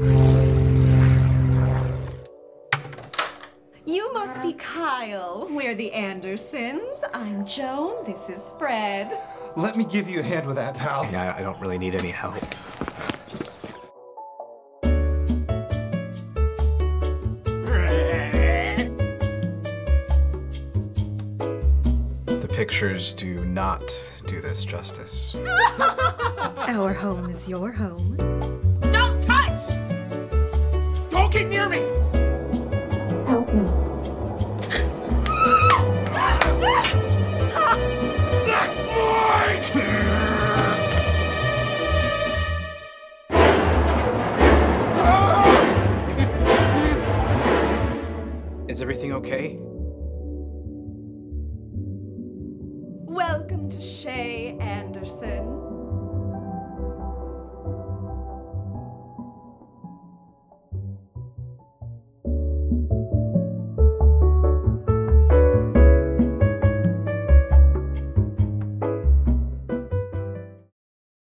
You must be Kyle. We're the Andersons. I'm Joan. This is Fred. Let me give you a hand with that, pal. Yeah, I don't really need any help. The pictures do not do this justice. Our home is your home. Don't touch! Don't get near me! Is everything okay? Welcome to Chez Anderson.